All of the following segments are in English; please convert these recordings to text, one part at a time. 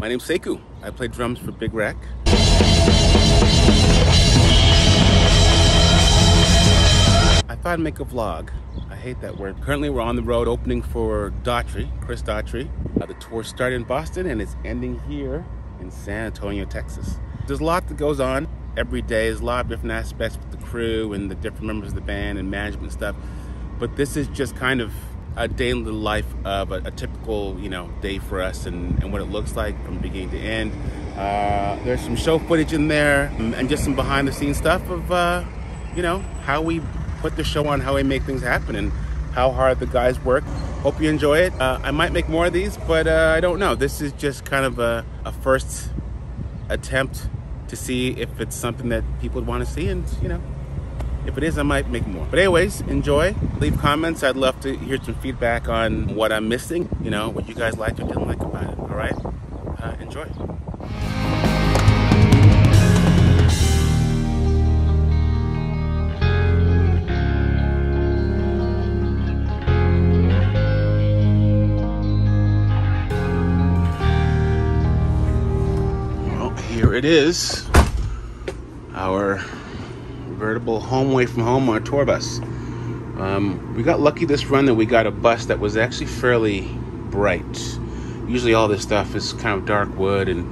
My name's Sekou. I play drums for Big Wreck. I thought I'd make a vlog. I hate that word. Currently, we're on the road opening for Daughtry, Chris Daughtry. Uh, the tour started in Boston and it's ending here in San Antonio, Texas. There's a lot that goes on every day. There's a lot of different aspects with the crew and the different members of the band and management stuff. But this is just kind of a day in the life of a, a, typical, you know, day for us and, and what it looks like from beginning to end. Uh, there's some show footage in there and just some behind the scenes stuff of, uh, you know, how we put the show on, how we make things happen and how hard the guys work. Hope you enjoy it. Uh, I might make more of these, but uh, I don't know. This is just kind of a, a first attempt to see if it's something that people would want to see and, you know, if it is, I might make more. But anyways, enjoy. Leave comments. I'd love to hear some feedback on what I'm missing, you know, what you guys liked or didn't like about it. All right? Uh, enjoy. Well, here it is. Our veritable home away from home on a tour bus. Um, we got lucky this run that we got a bus that was actually fairly bright. Usually all this stuff is kind of dark wood and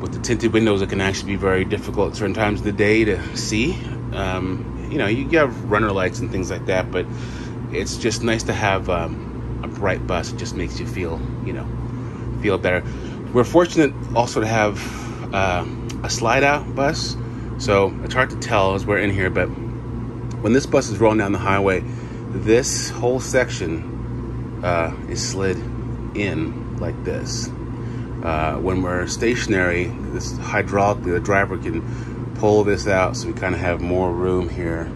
with the tinted windows it can actually be very difficult at certain times of the day to see. Um, you know, you have runner lights and things like that, but it's just nice to have um, a bright bus. It just makes you feel, you know, feel better. We're fortunate also to have uh, a slide out bus so it's hard to tell as we're in here, but when this bus is rolling down the highway, this whole section uh, is slid in like this. Uh, when we're stationary, this hydraulically, the driver can pull this out so we kind of have more room here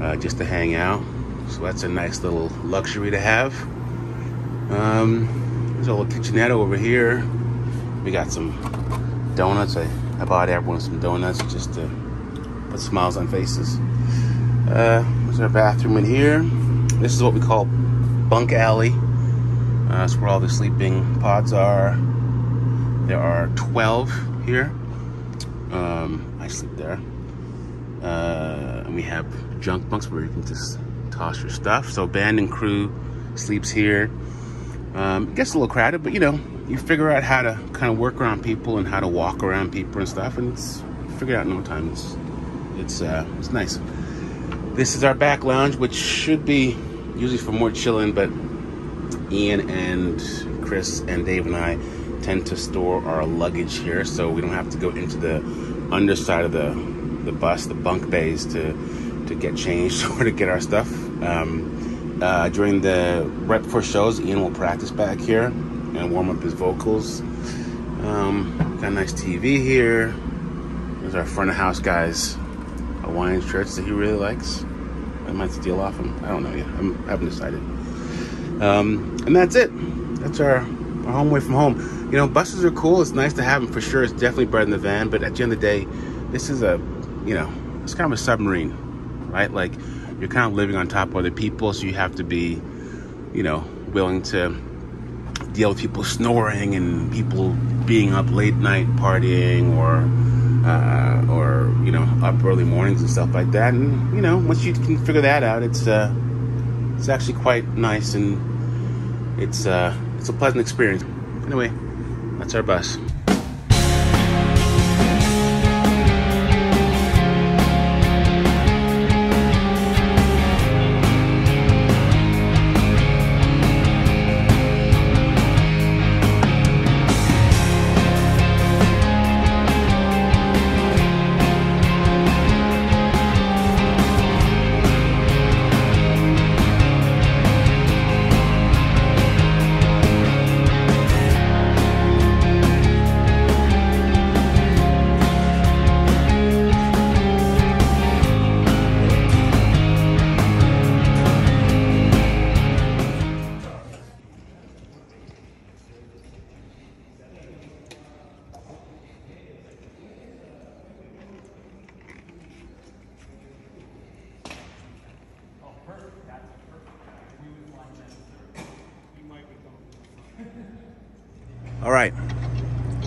uh, just to hang out. So that's a nice little luxury to have. Um, there's a little kitchenette over here. We got some donuts. I I bought everyone some donuts just to put smiles on faces. Uh, there's our bathroom in here. This is what we call bunk alley. Uh, that's where all the sleeping pods are. There are 12 here. Um, I sleep there. Uh, and we have junk bunks where you can just toss your stuff. So band and crew sleeps here. Um, it gets a little crowded, but you know, you figure out how to kind of work around people and how to walk around people and stuff, and it's figured out in no time. It's it's uh, it's nice. This is our back lounge, which should be usually for more chilling, but Ian and Chris and Dave and I tend to store our luggage here, so we don't have to go into the underside of the the bus, the bunk bays, to to get changed or to get our stuff. Um, uh, during the right before shows, Ian will practice back here and warm up his vocals. Um, got a nice TV here. There's our front of house guys Hawaiian shirts that he really likes. I might steal off him. I don't know yet. I'm, I haven't decided. Um, and that's it. That's our, our home away from home. You know, buses are cool. It's nice to have them for sure. It's definitely better than the van. But at the end of the day, this is a, you know, it's kind of a submarine, right? Like you're kind of living on top of other people, so you have to be, you know, willing to deal with people snoring and people being up late night partying or uh, or you know up early mornings and stuff like that. And you know once you can figure that out, it's uh, it's actually quite nice and it's uh, it's a pleasant experience. Anyway, that's our bus.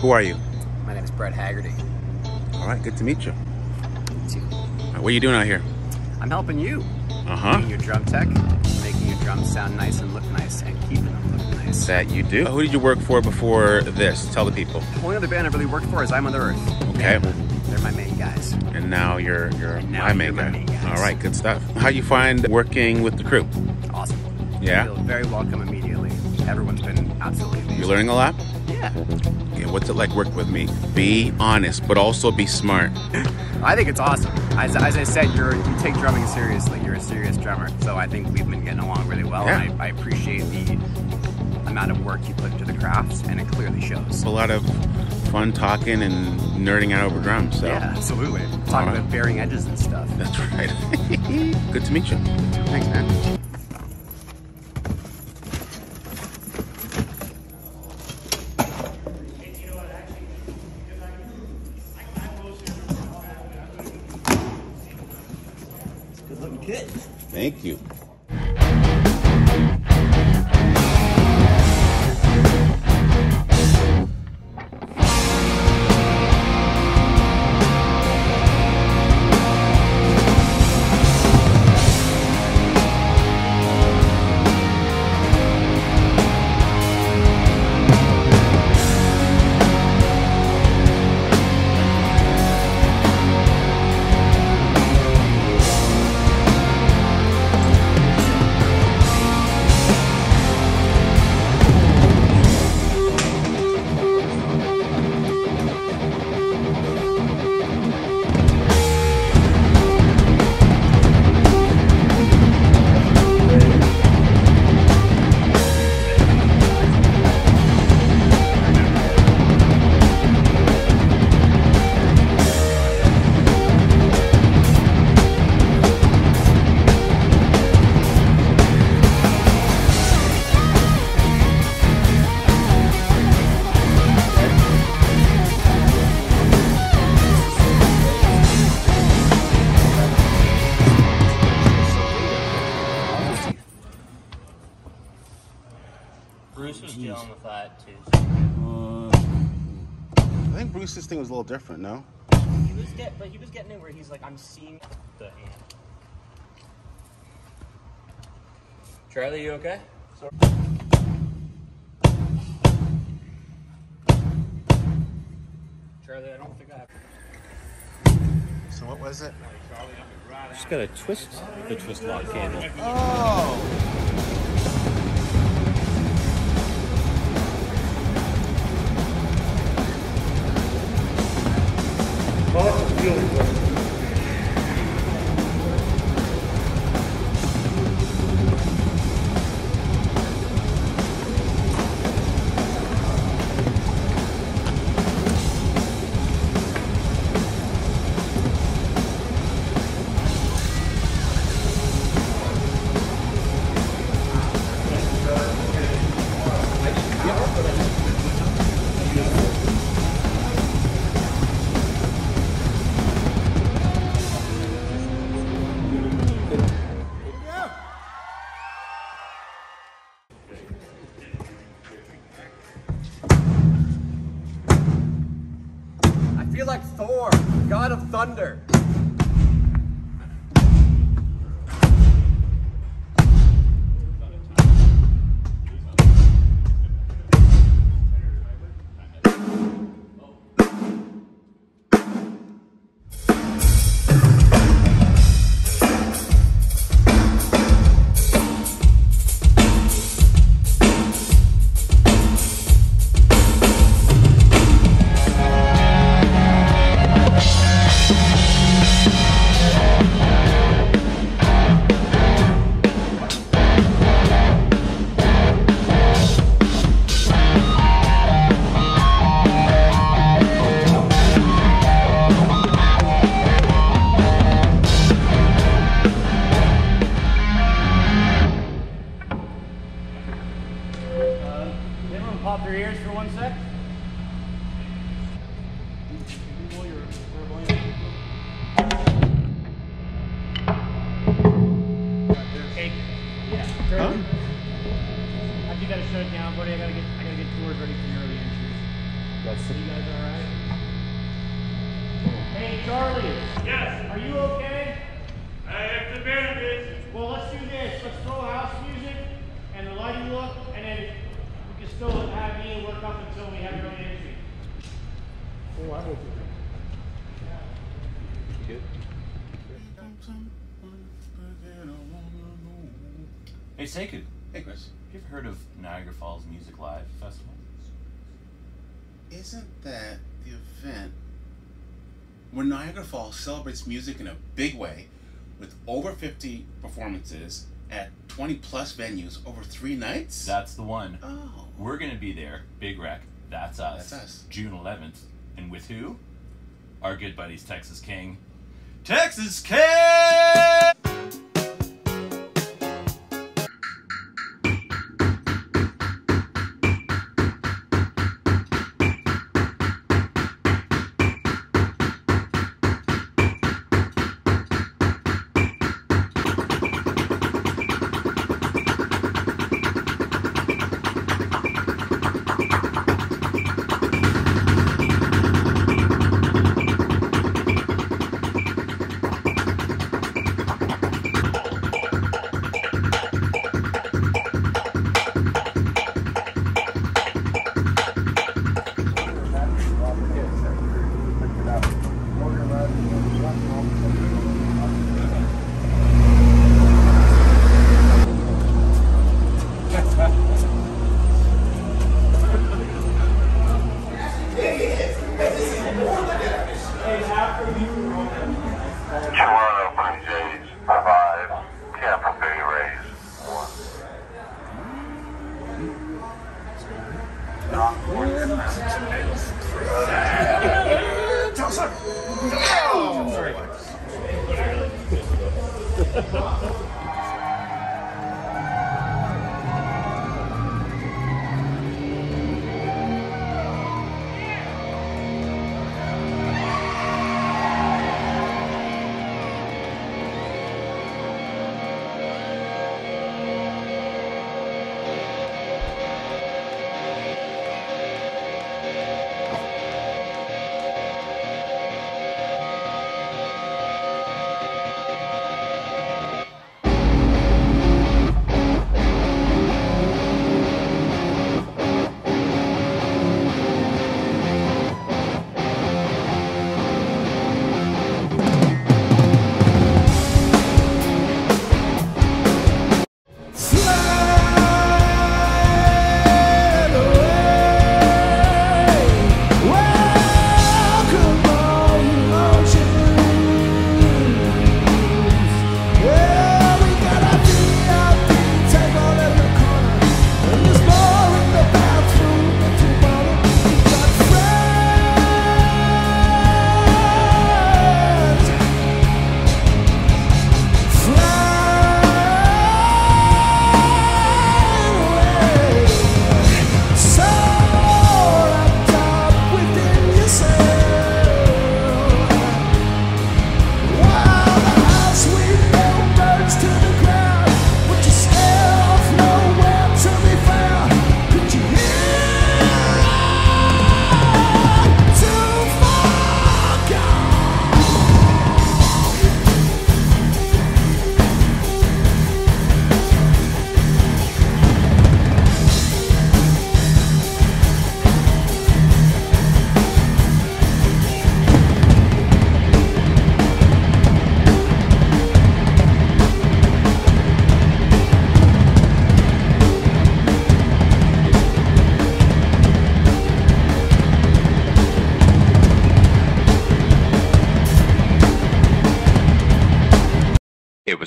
Who are you? My name is Brett Haggerty. All right, good to meet you. Too. Right, what are you doing out here? I'm helping you. Uh huh. Being your drum tech, making your drums sound nice and look nice, and keeping them looking nice. That you do. Who did you work for before this? Tell the people. The only other band I've really worked for is I Mother Earth. Okay. They're my main guys. And now you're you're now my main you're my guy. main guys. All right, good stuff. How you find working with the crew? Awesome. Yeah? Feel very welcome immediately. Everyone's been absolutely amazing. You learning a lot? Yeah. Yeah, what's it like working with me? Be honest, but also be smart. I think it's awesome. As, as I said, you're you take drumming seriously. You're a serious drummer. So I think we've been getting along really well. Yeah. And I, I appreciate the amount of work you put into the craft, and it clearly shows. A lot of fun talking and nerding out over drums. So Yeah, absolutely. Talking Alright. about bearing edges and stuff. that's right. good to meet you. Thanks, man. Different, no? He was get, but he was getting it where he's like, I'm seeing the amp. Charlie, you okay? Charlie, I don't think I have. So what was it? Just gotta twist the twist lock candle. I Hey, Sekou, Hey, Chris. have you ever heard of Niagara Falls Music Live Festival? Isn't that the event where Niagara Falls celebrates music in a big way with over 50 performances at 20 plus venues over three nights? That's the one. oh. We're gonna be there, Big Wreck. That's us. That's us. June 11th, and with who? Our good buddies, Texas King. Texas King.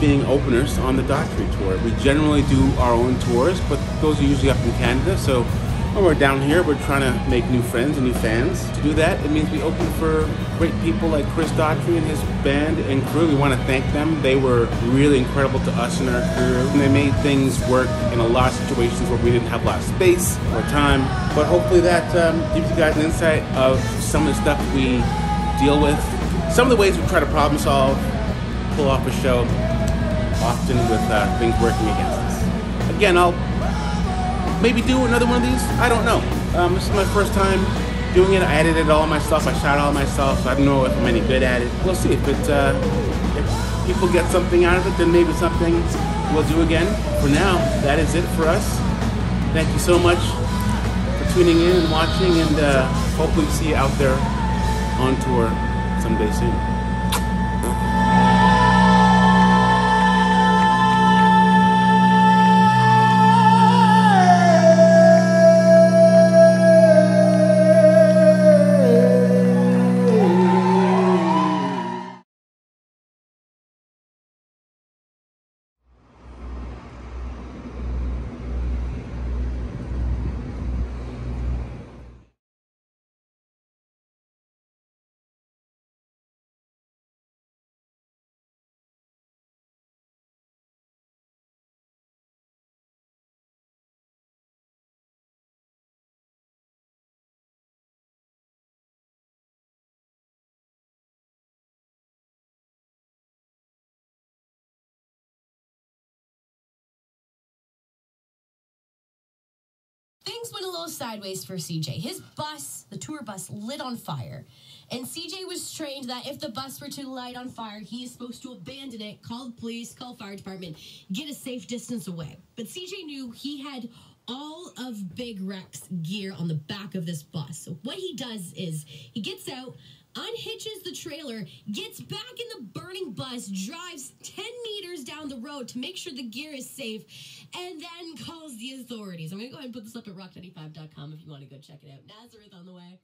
Being openers on the Daughtry tour. We generally do our own tours, but those are usually up in Canada. So when we're down here, we're trying to make new friends and new fans. To do that, it means we open for great people like Chris Daughtry and his band and crew. We want to thank them. They were really incredible to us and our crew. And they made things work in a lot of situations where we didn't have a lot of space or time. But hopefully that um, gives you guys an insight of some of the stuff we deal with some of the ways we try to problem solve, pull off a show, often with uh, things working against us. Again, I'll maybe do another one of these. I don't know. Um, this is my first time doing it. I edited all myself. I shot all myself. So I don't know if I'm any good at it. We'll see. If it uh, if people get something out of it, then maybe something we'll do again. For now, that is it for us. Thank you so much for tuning in and watching, and uh, hopefully see you out there on tour someday soon. Things went a little sideways for CJ. His bus, the tour bus, lit on fire. And CJ was trained that if the bus were to light on fire, he is supposed to abandon it, call the police, call fire department, get a safe distance away. But CJ knew he had all of Big Wreck's gear on the back of this bus. So what he does is he gets out, unhitches the trailer, gets back in the burning bus, drives 10 meters down the road to make sure the gear is safe, and then calls the authorities. I'm going to go ahead and put this up at rock95.com if you want to go check it out. Nazareth on the way.